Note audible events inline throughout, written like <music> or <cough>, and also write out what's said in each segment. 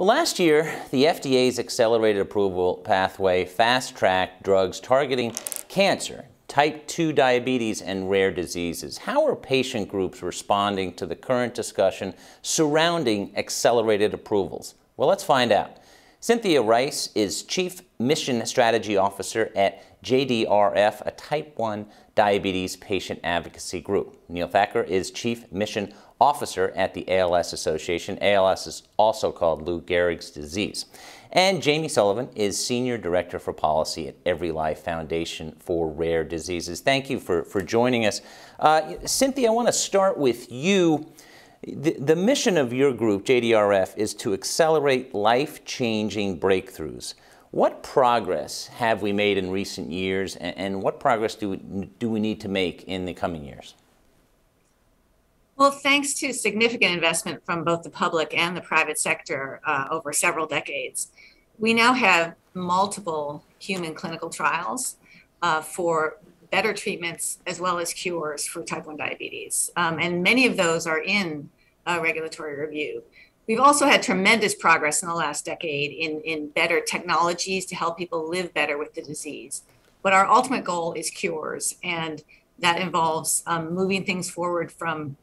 Well, last year, the FDA's accelerated approval pathway fast tracked drugs targeting cancer, type 2 diabetes, and rare diseases. How are patient groups responding to the current discussion surrounding accelerated approvals? Well, let's find out. Cynthia Rice is Chief Mission Strategy Officer at JDRF, a type 1 diabetes patient advocacy group. Neil Thakur is Chief Mission officer at the ALS Association. ALS is also called Lou Gehrig's disease. And Jamie Sullivan is Senior Director for Policy at EveryLife Foundation for Rare Diseases. Thank you for, for joining us. Uh, Cynthia, I want to start with you. The, the mission of your group, JDRF, is to accelerate life changing breakthroughs. What progress have we made in recent years, and, and what progress do we, do we need to make in the coming years? Well, thanks to significant investment from both the public and the private sector uh, over several decades, we now have multiple human clinical trials uh, for better treatments as well as cures for type 1 diabetes. Um, and many of those are in uh, regulatory review. We've also had tremendous progress in the last decade in, in better technologies to help people live better with the disease. But our ultimate goal is cures, and that involves um, moving things forward from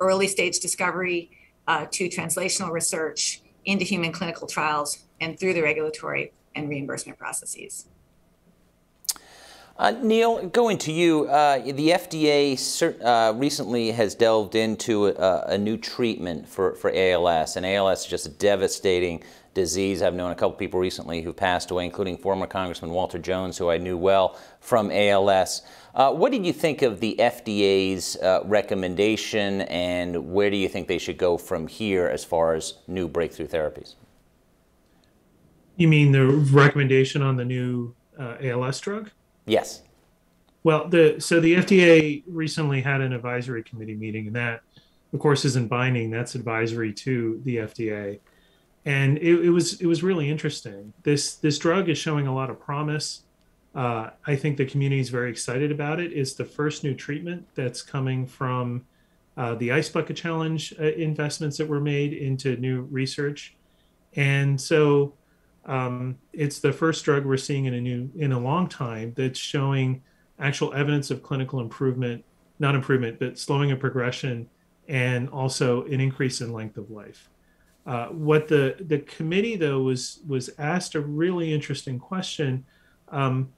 early stage discovery uh, to translational research into human clinical trials and through the regulatory and reimbursement processes. Uh, Neil, going to you, uh, the FDA uh, recently has delved into a, a, new treatment for, for ALS, and ALS is just a devastating disease. I've known a couple people recently who passed away, including former Congressman Walter Jones, who I knew well from ALS. Uh, what did you think of the FDA's uh, recommendation, and where do you think they should go from here as far as new breakthrough therapies? You mean the recommendation on the new uh, ALS drug? Yes. Well, the so the FDA recently had an advisory committee meeting, and that, of course, isn't binding. That's advisory to the FDA and it, it, was it was really interesting. This this drug is showing a lot of promise. Uh, I think the community is very excited about it. It's the first new treatment that's coming from uh, the Ice Bucket Challenge uh, investments that were made into new research, and so um, it's the first drug we're seeing in a new in a long time that's showing actual evidence of clinical improvement, not improvement, but slowing of progression, and also an increase in length of life. Uh, what the the committee though was was asked a really interesting question, um,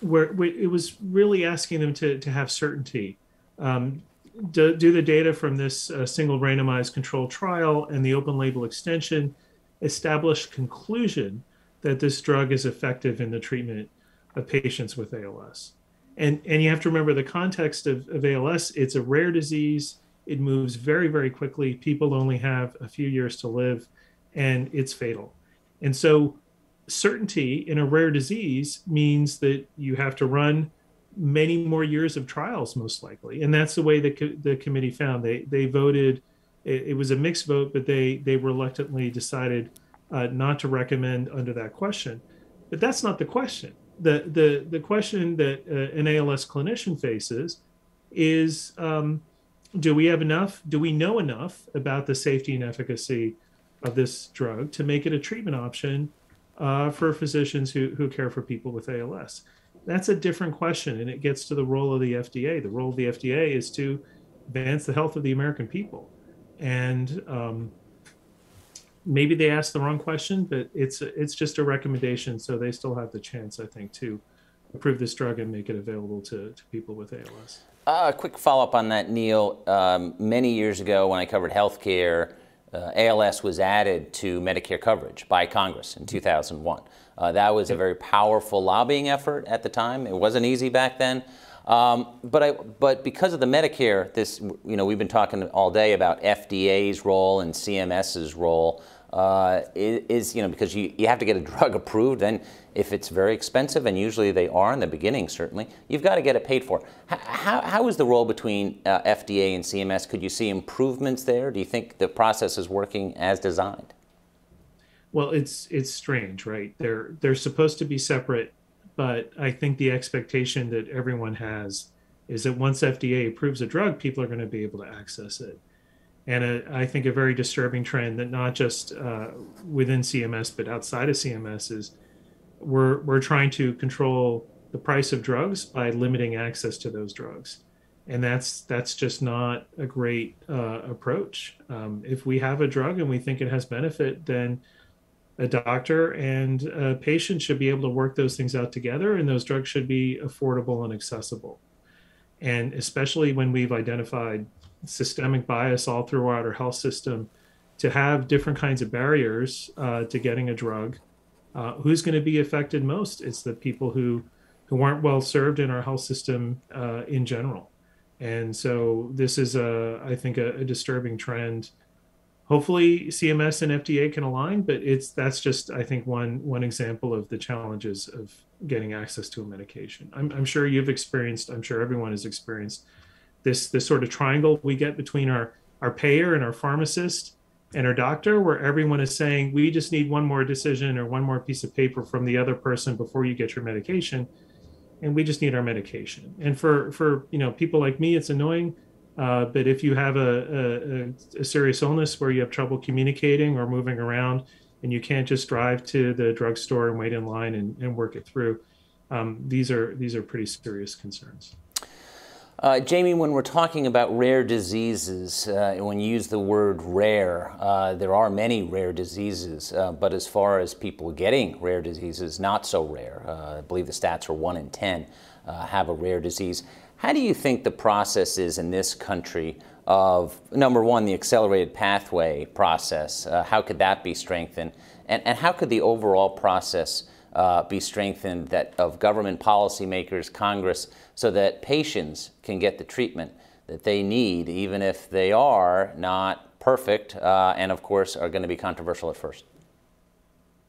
where, where, it was really asking them to to have certainty. Um, do, do, the data from this uh, single randomized control trial and the open label extension establish conclusion that this drug is effective in the treatment of patients with ALS? And and you have to remember the context of, of ALS. It's a rare disease it moves very, very quickly. People only have a few years to live, and it's fatal. And so, certainty in a rare disease means that you have to run many more years of trials, most likely. And that's the way that co- the committee found. They, they voted, it, it, was a mixed vote, but they, they reluctantly decided uh, not to recommend under that question. But that's not the question. The, the, the question that uh, an ALS clinician faces is um, do we have enough? Do we know enough about the safety and efficacy of this drug to make it a treatment option uh, for physicians who, who care for people with ALS? That's a different question, and it gets to the role of the FDA. The role of the FDA is to advance the health of the American people. And um, maybe they asked the wrong question, but it's it's just a recommendation, so they still have the chance, I think, to approve this drug and make it available to, to people with ALS. Uh, a quick follow up on that, Neil. Um, many years ago, when I covered healthcare, uh, ALS was added to Medicare coverage by Congress in 2001. Uh, that was a very powerful lobbying effort at the time. It wasn't easy back then. Um, but, I, but because of the Medicare, this, you know, we've been talking all day about FDA's role and CMS's role uh, is, you know, because you, you have to get a <laughs> drug approved, and if it's very expensive, and usually they are in the beginning, certainly, you've got to get it paid for. How, how is the role between uh, FDA and CMS? Could you see improvements there? Do you think the process is working as designed? Well, it's it's strange, right? They're they're supposed to be separate, but I think the expectation that everyone has is that once FDA approves a drug, people are going to be able to access it. and a, I think a very disturbing trend that not just uh, within CMS but outside of CMS is we're we're trying to control the price of drugs by limiting access to those drugs, and that's that's just not a great uh, approach. Um, if we have a drug and we think it has benefit, then a doctor and a patient should be able to work those things out together, and those drugs should be affordable and accessible. And especially when we've identified systemic bias all throughout our health system, to have different kinds of barriers uh, to getting a drug, uh, who's going to be affected most? It's the people who who aren't well served in our health system uh, in general. And so this is a, I think, a, a disturbing trend hopefully CMS and FDA can align, but it's that's just I think one one example of the challenges of getting access to a medication. I'm, I'm sure you've experienced. I'm sure everyone has experienced this this sort of triangle we get between our our payer and our pharmacist and our doctor, where everyone is saying we just need one more decision or one more piece of paper from the other person before you get your medication, and we just need our medication. And for for you know people like me, it's annoying uh, but if you have a, a, a, serious illness where you have trouble communicating or moving around and you can't just drive to the drugstore and wait in line and, and work it through, um, these are these are pretty serious concerns. Uh, Jamie, when we're talking about rare diseases, uh, when you use the word rare, uh, there are many rare diseases, uh, but as far as people getting rare diseases, not so rare. Uh, I believe the stats are one in 10 uh, have a rare disease. How do you think the process is in this country of, number one, the accelerated pathway process? Uh, how could that be strengthened? And, and how could the overall process uh, be strengthened that of government policymakers, Congress, so that patients can get the treatment that they need, even if they are not perfect uh, and, of course, are going to be controversial at first?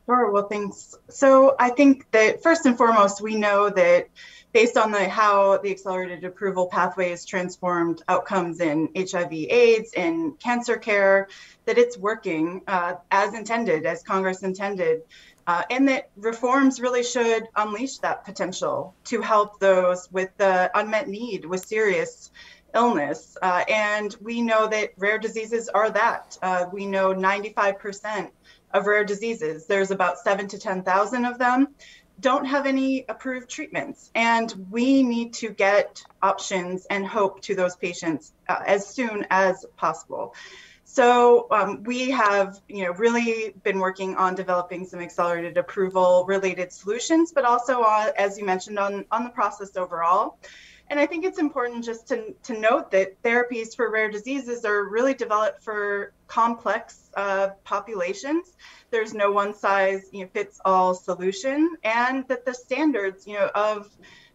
Sure. Well, thanks. So I think that first and foremost, we know that based on the how the accelerated approval pathway has transformed outcomes in HIV AIDS and cancer care, that it's working uh, as intended, as Congress intended. Uh, and that reforms really should unleash that potential to help those with the unmet need with serious illness. Uh, and we know that rare diseases are that. Uh, we know 95% of rare diseases, there's about seven to 10,000 of them don't have any approved treatments. And we need to get options and hope to those patients uh, as soon as possible. So um, we have, you know, really been working on developing some accelerated approval related solutions, but also, uh, as you mentioned, on, on the process overall. And I think it's important just to, to note that therapies for rare diseases are really developed for complex uh, populations. There's no one size you know, fits all solution, and that the standards you know of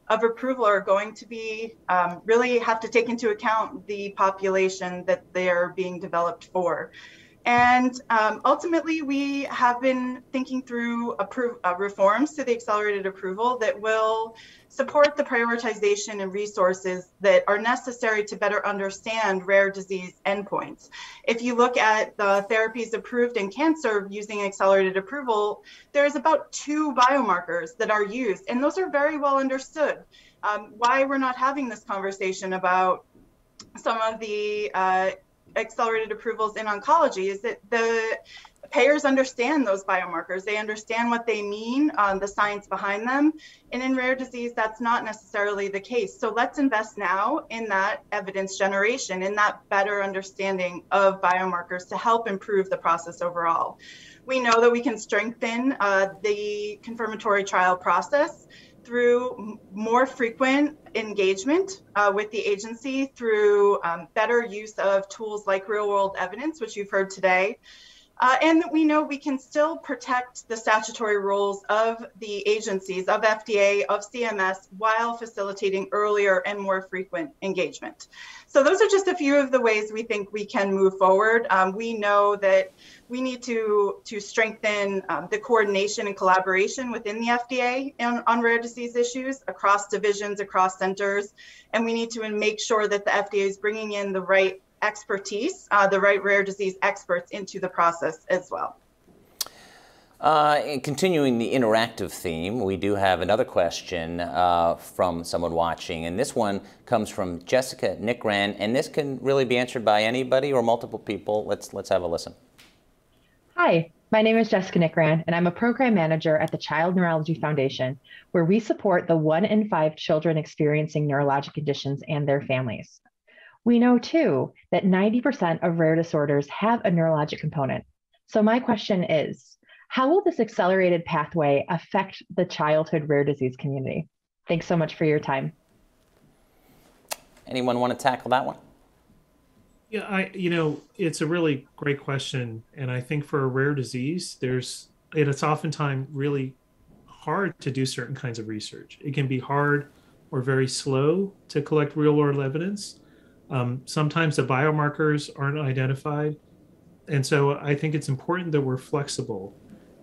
of approval are going to be um, really have to take into account the population that they are being developed for. And um, ultimately, we have been thinking through appro- uh, reforms to the accelerated approval that will support the prioritization and resources that are necessary to better understand rare disease endpoints. If you look at the therapies approved in cancer using accelerated approval, there's about two biomarkers that are used, and those are very well understood. Um, why we're not having this conversation about some of the uh, accelerated approvals in oncology is that the payers understand those biomarkers. They understand what they mean, um, the science behind them. And in rare disease, that's not necessarily the case. So let's invest now in that evidence generation, in that better understanding of biomarkers to help improve the process overall. We know that we can strengthen uh, the confirmatory trial process through more frequent engagement uh, with the agency through um, better use of tools like real world evidence, which you've heard today. Uh, and we know we can still protect the statutory roles of the agencies, of FDA, of CMS, while facilitating earlier and more frequent engagement. So those are just a few of the ways we think we can move forward. Um, we know that we need to, to strengthen um, the coordination and collaboration within the FDA on rare disease issues across divisions, across centers, and we need to make sure that the FDA is bringing in the right expertise, uh, the right rare disease experts into the process as well. Uh, and continuing the interactive theme, we do have another question uh, from someone watching, and this one comes from Jessica Nickran, and this can really be answered by anybody or multiple people. Let's let's have a listen. Hi, my name is Jessica Nickran, and I'm a program manager at the Child Neurology Foundation, where we support the one in five children experiencing neurologic conditions and their families. We know too that 90% of rare disorders have a neurologic component. So my question is, how will this accelerated pathway affect the childhood rare disease community? Thanks so much for your time. Anyone want to tackle that one? Yeah, I you know, it's a really great question and I think for a rare disease there's it's oftentimes really hard to do certain kinds of research. It can be hard or very slow to collect real world evidence. Um, sometimes the biomarkers aren't identified. And so I think it's important that we're flexible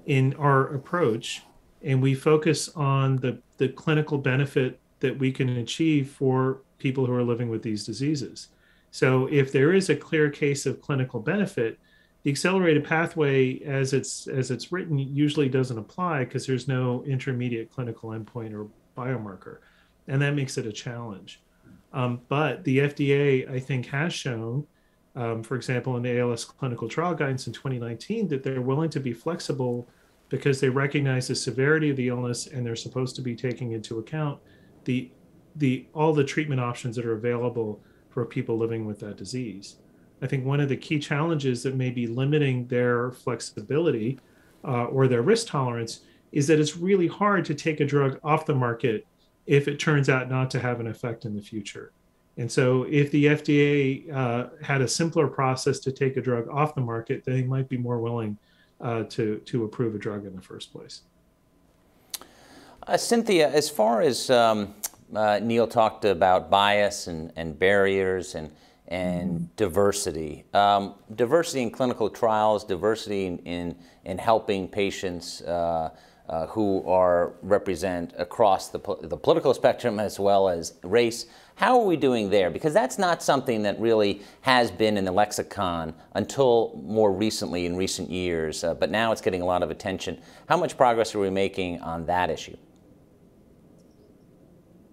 in our approach and we focus on the, the clinical benefit that we can achieve for people who are living with these diseases. So if there is a clear case of clinical benefit, the accelerated pathway as it's as it's written usually doesn't apply because there's no intermediate clinical endpoint or biomarker and that makes it a challenge um, but the fda i think has shown um, for example, in the ALS clinical trial guidance in 2019, that they're willing to be flexible because they recognize the severity of the illness and they're supposed to be taking into account the the all the treatment options that are available for people living with that disease. I think one of the key challenges that may be limiting their flexibility uh, or their risk tolerance is that it's really hard to take a drug off the market if it turns out not to have an effect in the future. And so, if the FDA uh, had a simpler process to take a drug off the market, they might be more willing uh, to to approve a drug in the first place. Uh, Cynthia, as far as um, uh, Neil talked about bias and, and barriers and and mm-hmm. diversity, um, diversity in clinical trials, diversity in in, in helping patients. Uh, who are represent across the, the political spectrum as well as race. How are we doing there? Because that's not something that really has been in the lexicon until more recently in recent years, uh, but now it's getting a lot of attention. How much progress are we making on that issue?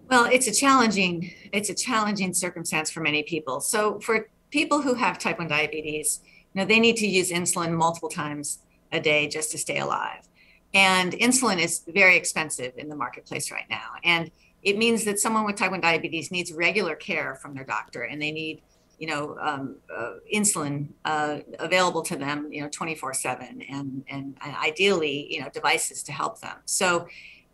Well, it's a challenging it's a challenging circumstance for many people. So for people who have type 1 diabetes, you know, they need to use insulin multiple times a day just to stay alive. And insulin is very expensive in the marketplace right now. And it means that someone with type 1 diabetes needs regular care from their doctor and they need you know um, uh, insulin uh, available to them you know 24 7 and and ideally you know devices to help them so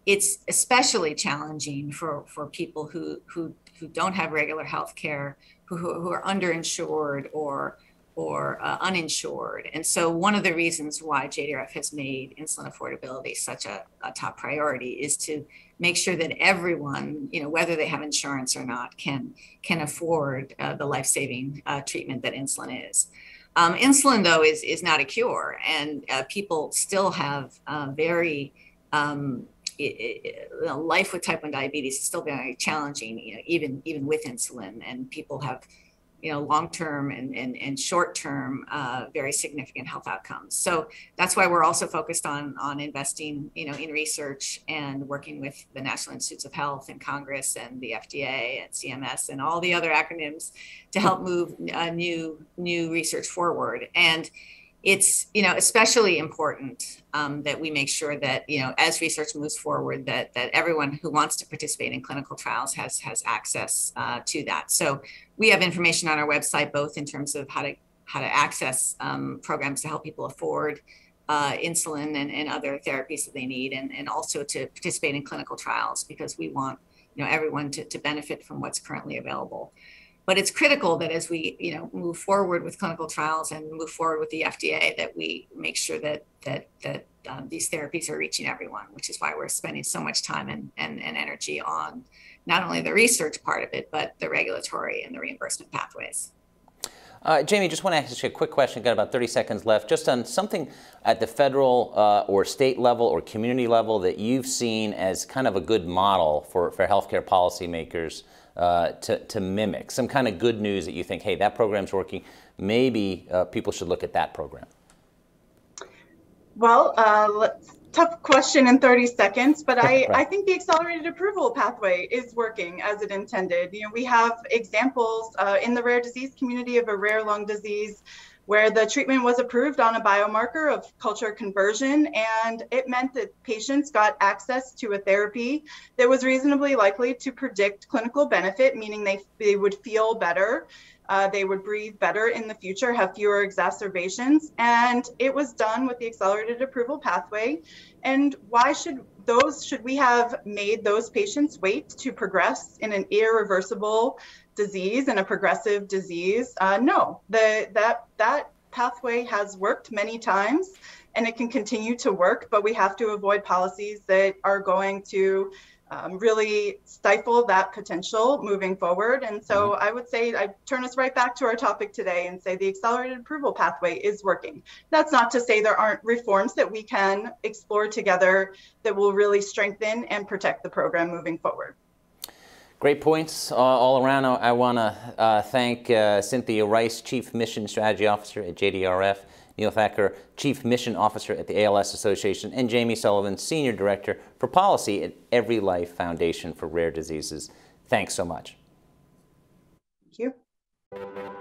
it's especially challenging for for people who who who don't have regular health care who, who are underinsured or or uh, uninsured. And so, one of the reasons why JDRF has made insulin affordability such a, a, top priority is to make sure that everyone, you know, whether they have insurance or not, can can afford uh, the life saving uh, treatment that insulin is. Um, insulin, though, is is not a cure, and uh, people still have uh, very um, it, it, life with type 1 diabetes is still very challenging, you know, even even with insulin, and people have you know, long-term and, and, and short-term, uh, very significant health outcomes. So that's why we're also focused on, on investing, you know, in research and working with the National Institutes of Health and Congress and the FDA and CMS and all the other acronyms to help move uh, new, new research forward. And it's you know especially important um, that we make sure that you know as research moves forward that that everyone who wants to participate in clinical trials has has access uh, to that. So we have information on our website both in terms of how to how to access um, programs to help people afford uh, insulin and, and other therapies that they need and, and also to participate in clinical trials because we want you know everyone to, to benefit from what's currently available but it's critical that as we you know move forward with clinical trials and move forward with the FDA that we make sure that that that um, these therapies are reaching everyone, which is why we're spending so much time and, and, and energy on not only the research part of it, but the regulatory and the reimbursement pathways. Uh, Jamie, just want to ask you a quick question. Got about 30 seconds left. Just on something at the federal uh, or state level or community level that you've seen as kind of a good model for, for healthcare policymakers uh, to, to mimic? Some kind of good news that you think, hey, that program's working. Maybe uh, people should look at that program. Well, uh, tough question in 30 seconds, but I, <laughs> Right. I think the accelerated approval pathway is working as it intended. You know, we have examples uh, in the rare disease community of a rare lung disease where the treatment was approved on a biomarker of culture conversion, and it meant that patients got access to a therapy that was reasonably likely to predict clinical benefit, meaning they, they would feel better uh, they would breathe better in the future, have fewer exacerbations. And it was done with the accelerated approval pathway. And why should those, should we have made those patients wait to progress in an irreversible disease and a progressive disease? Uh, no, the, that, that pathway has worked many times and it can continue to work, but we have to avoid policies that are going to um, really stifle that potential moving forward. And so I would say I turn us right back to our topic today and say the accelerated approval pathway is working. That's not to say there aren't reforms that we can explore together that will really strengthen and protect the program moving forward. Great points uh, all around. I, I want to uh, thank uh, Cynthia Rice, Chief Mission Strategy Officer at JDRF, Neil Thakur, Chief Mission Officer at the ALS Association, and Jamie Sullivan, Senior Director for Policy at EveryLife Foundation for Rare Diseases. Thanks so much. Thank you.